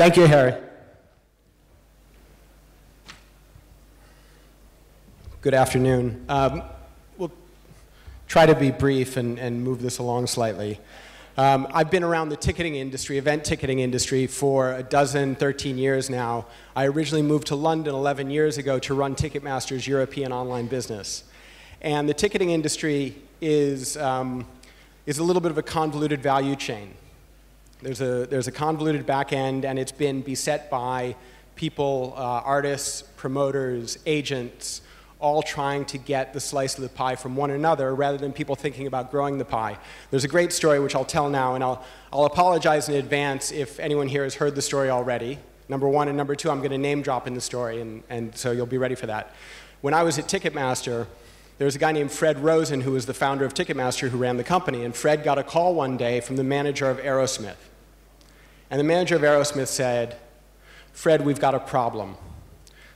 Thank you, Harry. Good afternoon. Um, we'll try to be brief and, and move this along slightly. Um, I've been around the ticketing industry, event ticketing industry, for a dozen, 13 years now. I originally moved to London 11 years ago to run Ticketmaster's European online business. And the ticketing industry is, um, is a little bit of a convoluted value chain. There's a, there's a convoluted back end, and it's been beset by people, uh, artists, promoters, agents, all trying to get the slice of the pie from one another rather than people thinking about growing the pie. There's a great story which I'll tell now, and I'll, I'll apologize in advance if anyone here has heard the story already. Number one, and number two, I'm going to name drop in the story, and, and so you'll be ready for that. When I was at Ticketmaster, there was a guy named Fred Rosen who was the founder of Ticketmaster who ran the company, and Fred got a call one day from the manager of Aerosmith. And the manager of Aerosmith said, Fred, we've got a problem.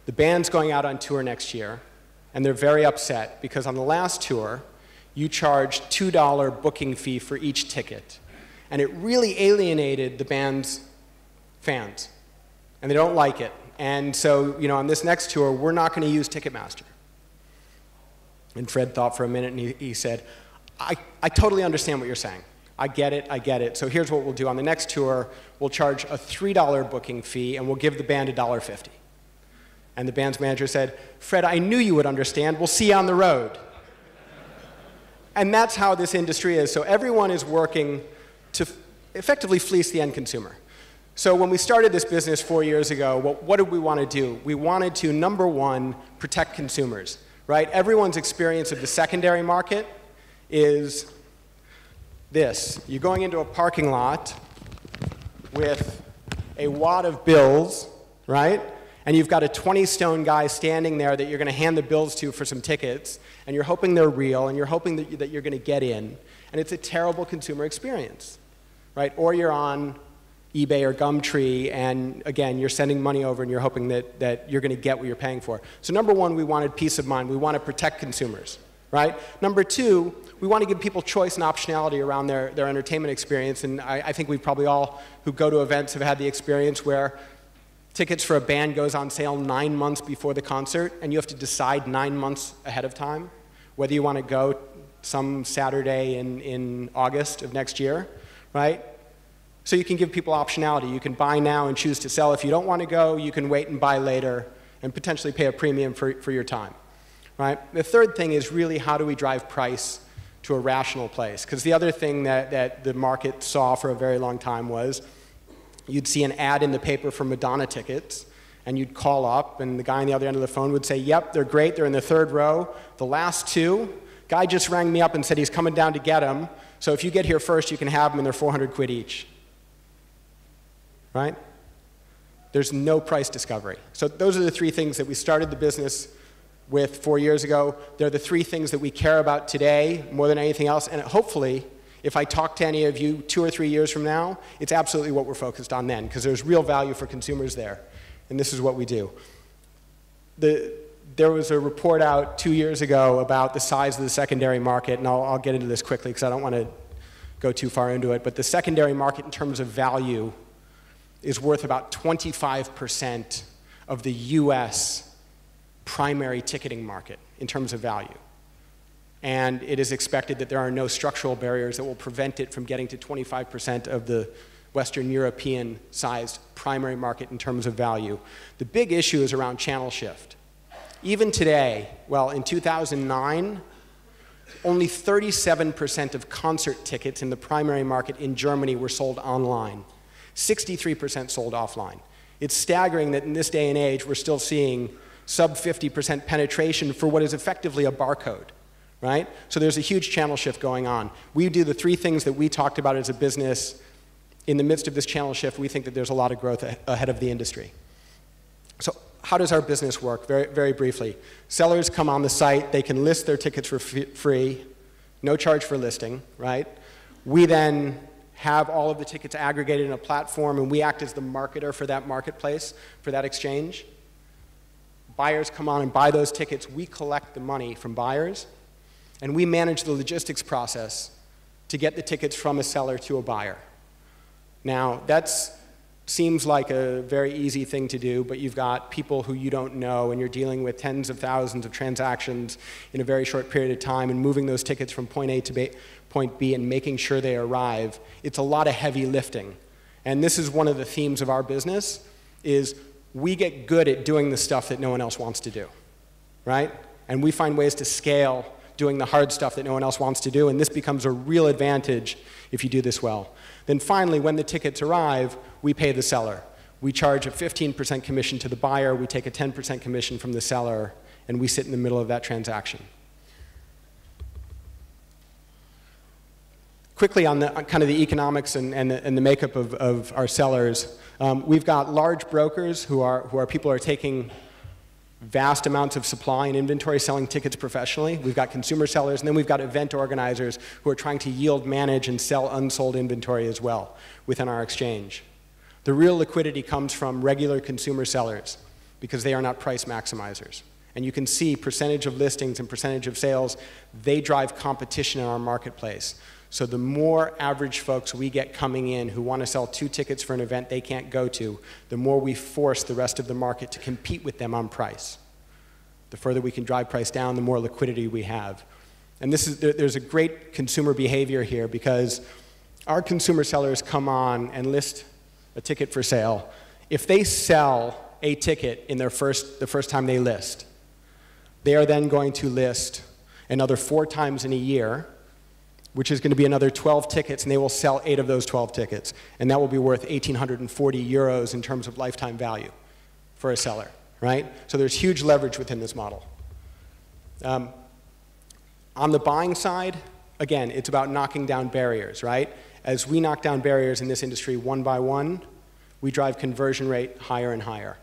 The band's going out on tour next year and they're very upset because on the last tour, you charged $2 booking fee for each ticket. And it really alienated the band's fans. And they don't like it. And so, you know, on this next tour, we're not going to use Ticketmaster. And Fred thought for a minute and he, he said, I, I totally understand what you're saying. I get it, I get it. So here's what we'll do. On the next tour, we'll charge a $3 booking fee and we'll give the band $1.50. And the band's manager said, Fred, I knew you would understand. We'll see you on the road. and that's how this industry is. So everyone is working to effectively fleece the end consumer. So when we started this business four years ago, what, what did we want to do? We wanted to, number one, protect consumers, right? Everyone's experience of the secondary market is this. You're going into a parking lot with a wad of bills, right? and you've got a 20 stone guy standing there that you're going to hand the bills to for some tickets, and you're hoping they're real, and you're hoping that, you, that you're going to get in, and it's a terrible consumer experience, right? Or you're on eBay or Gumtree, and again, you're sending money over and you're hoping that, that you're going to get what you're paying for. So, number one, we wanted peace of mind. We want to protect consumers, right? Number two, we want to give people choice and optionality around their, their entertainment experience. And I, I think we probably all who go to events have had the experience where Tickets for a band goes on sale nine months before the concert, and you have to decide nine months ahead of time whether you want to go some Saturday in, in August of next year, right? So you can give people optionality. You can buy now and choose to sell. If you don't want to go, you can wait and buy later and potentially pay a premium for, for your time, right? The third thing is really how do we drive price to a rational place? Because the other thing that, that the market saw for a very long time was you'd see an ad in the paper for Madonna tickets, and you'd call up, and the guy on the other end of the phone would say, Yep, they're great, they're in the third row. The last two, guy just rang me up and said he's coming down to get them. So if you get here first, you can have them, and they're 400 quid each. Right? There's no price discovery. So those are the three things that we started the business with four years ago. They're the three things that we care about today more than anything else, and hopefully, if I talk to any of you two or three years from now, it's absolutely what we're focused on then, because there's real value for consumers there. And this is what we do. The, there was a report out two years ago about the size of the secondary market, and I'll, I'll get into this quickly because I don't want to go too far into it, but the secondary market in terms of value is worth about 25% of the US primary ticketing market in terms of value and it is expected that there are no structural barriers that will prevent it from getting to 25% of the Western European sized primary market in terms of value. The big issue is around channel shift. Even today, well, in 2009, only 37% of concert tickets in the primary market in Germany were sold online, 63% sold offline. It's staggering that in this day and age, we're still seeing sub 50% penetration for what is effectively a barcode right? So there's a huge channel shift going on. We do the three things that we talked about as a business. In the midst of this channel shift, we think that there's a lot of growth ahead of the industry. So how does our business work? Very, very briefly. Sellers come on the site, they can list their tickets for free, no charge for listing, right? We then have all of the tickets aggregated in a platform and we act as the marketer for that marketplace, for that exchange. Buyers come on and buy those tickets. We collect the money from buyers and we manage the logistics process to get the tickets from a seller to a buyer. Now, that seems like a very easy thing to do, but you've got people who you don't know, and you're dealing with tens of thousands of transactions in a very short period of time, and moving those tickets from point A to point B and making sure they arrive. It's a lot of heavy lifting. And this is one of the themes of our business, is we get good at doing the stuff that no one else wants to do, right? And we find ways to scale doing the hard stuff that no one else wants to do, and this becomes a real advantage if you do this well. Then finally, when the tickets arrive, we pay the seller. We charge a 15% commission to the buyer, we take a 10% commission from the seller, and we sit in the middle of that transaction. Quickly on the kind of the economics and, and, the, and the makeup of, of our sellers, um, we've got large brokers who are, who are people are taking vast amounts of supply and inventory selling tickets professionally. We've got consumer sellers, and then we've got event organizers who are trying to yield, manage, and sell unsold inventory as well within our exchange. The real liquidity comes from regular consumer sellers because they are not price maximizers. And you can see percentage of listings and percentage of sales, they drive competition in our marketplace. So the more average folks we get coming in who want to sell two tickets for an event they can't go to, the more we force the rest of the market to compete with them on price. The further we can drive price down, the more liquidity we have. And this is, there's a great consumer behavior here because our consumer sellers come on and list a ticket for sale. If they sell a ticket in their first, the first time they list, they are then going to list another four times in a year which is going to be another 12 tickets, and they will sell eight of those 12 tickets. And that will be worth 1,840 euros in terms of lifetime value for a seller, right? So there's huge leverage within this model. Um, on the buying side, again, it's about knocking down barriers, right? As we knock down barriers in this industry one by one, we drive conversion rate higher and higher.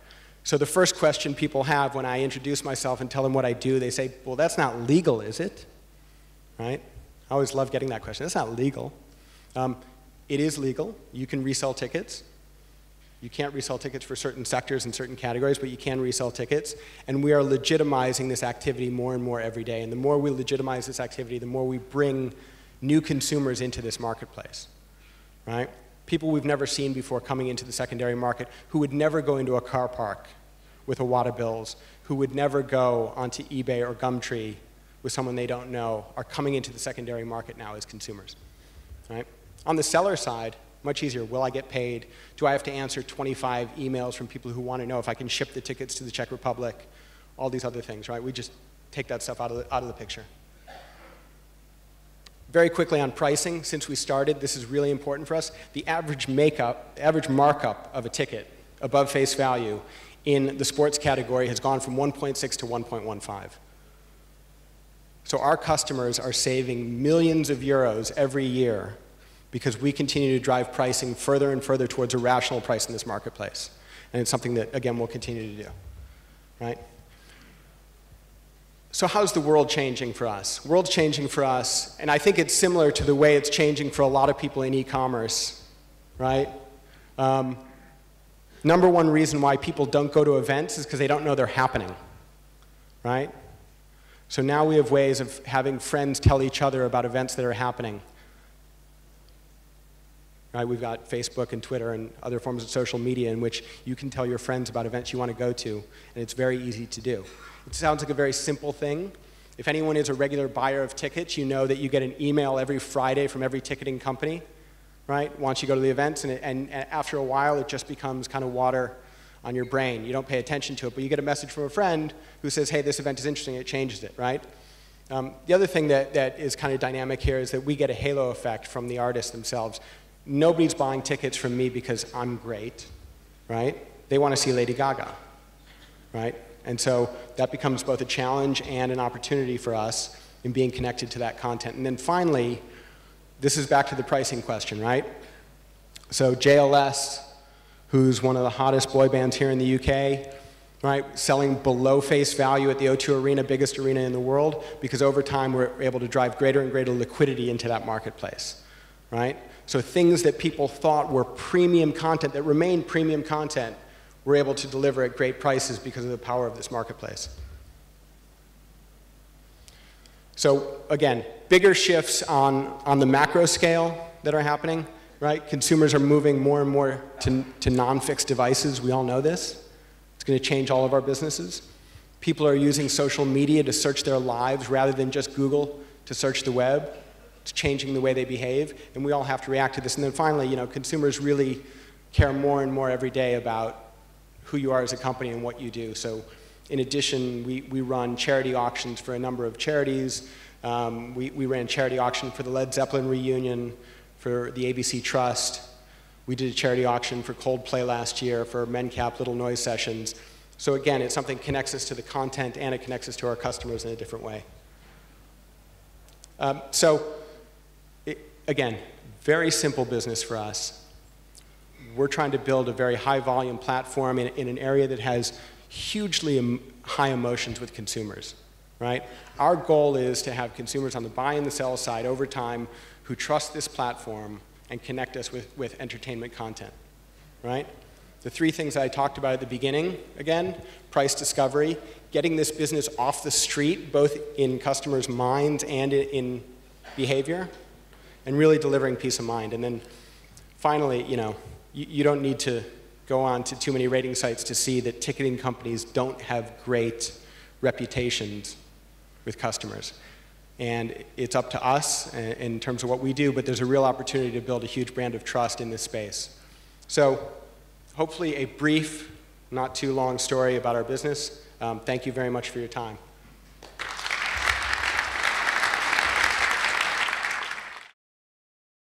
So the first question people have when I introduce myself and tell them what I do, they say, well, that's not legal, is it? Right? I always love getting that question. That's not legal. Um, it is legal. You can resell tickets. You can't resell tickets for certain sectors and certain categories, but you can resell tickets. And we are legitimizing this activity more and more every day. And the more we legitimize this activity, the more we bring new consumers into this marketplace, right? People we've never seen before coming into the secondary market who would never go into a car park with a wad of bills, who would never go onto eBay or Gumtree with someone they don't know are coming into the secondary market now as consumers. Right? On the seller side, much easier. Will I get paid? Do I have to answer 25 emails from people who want to know if I can ship the tickets to the Czech Republic? All these other things, right? We just take that stuff out of the, out of the picture. Very quickly on pricing, since we started, this is really important for us. The average makeup, average markup of a ticket above face value in the sports category has gone from 1.6 to 1.15. So our customers are saving millions of euros every year because we continue to drive pricing further and further towards a rational price in this marketplace. And it's something that, again, we'll continue to do. Right? So how's the world changing for us? World's changing for us, and I think it's similar to the way it's changing for a lot of people in e-commerce, right? Um, number one reason why people don't go to events is because they don't know they're happening, right? So now we have ways of having friends tell each other about events that are happening. Right, we've got Facebook and Twitter and other forms of social media in which you can tell your friends about events you want to go to, and it's very easy to do. It sounds like a very simple thing. If anyone is a regular buyer of tickets, you know that you get an email every Friday from every ticketing company, right? Once you go to the events, and, it, and, and after a while, it just becomes kind of water on your brain. You don't pay attention to it, but you get a message from a friend who says, hey, this event is interesting, it changes it, right? Um, the other thing that, that is kind of dynamic here is that we get a halo effect from the artists themselves. Nobody's buying tickets from me because I'm great, right? They want to see Lady Gaga, right? And so that becomes both a challenge and an opportunity for us in being connected to that content. And then finally, this is back to the pricing question, right? So JLS who's one of the hottest boy bands here in the UK, right? Selling below face value at the O2 Arena, biggest arena in the world, because over time we're able to drive greater and greater liquidity into that marketplace, right? So things that people thought were premium content, that remained premium content, we're able to deliver at great prices because of the power of this marketplace. So again, bigger shifts on, on the macro scale that are happening, right? Consumers are moving more and more to, to non-fixed devices. We all know this. It's going to change all of our businesses. People are using social media to search their lives rather than just Google to search the web. It's changing the way they behave, and we all have to react to this. And then finally, you know, consumers really care more and more every day about who you are as a company and what you do. So in addition, we, we run charity auctions for a number of charities. Um, we, we ran charity auction for the Led Zeppelin reunion, for the ABC Trust. We did a charity auction for Coldplay last year, for MenCap Little Noise Sessions. So again, it's something connects us to the content and it connects us to our customers in a different way. Um, so it, again, very simple business for us. We're trying to build a very high volume platform in, in an area that has hugely em high emotions with consumers, right? Our goal is to have consumers on the buy and the sell side over time who trust this platform and connect us with, with entertainment content, right? The three things I talked about at the beginning, again, price discovery, getting this business off the street, both in customers' minds and in behavior, and really delivering peace of mind. And then finally, you know, you, you don't need to go on to too many rating sites to see that ticketing companies don't have great reputations with customers. And it's up to us in terms of what we do, but there's a real opportunity to build a huge brand of trust in this space. So hopefully a brief, not too long story about our business. Um, thank you very much for your time.